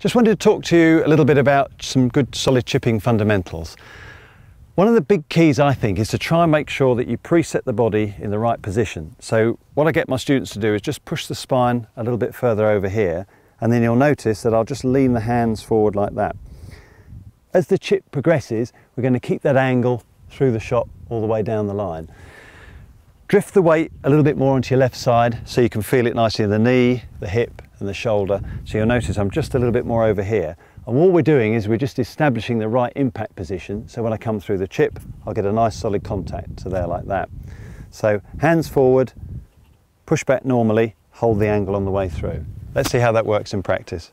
Just wanted to talk to you a little bit about some good solid chipping fundamentals. One of the big keys I think is to try and make sure that you preset the body in the right position. So what I get my students to do is just push the spine a little bit further over here and then you'll notice that I'll just lean the hands forward like that. As the chip progresses we're going to keep that angle through the shot all the way down the line. Drift the weight a little bit more onto your left side so you can feel it nicely in the knee, the hip and the shoulder. So you'll notice I'm just a little bit more over here. And what we're doing is we're just establishing the right impact position. So when I come through the chip, I'll get a nice solid contact to there like that. So hands forward, push back normally, hold the angle on the way through. Let's see how that works in practice.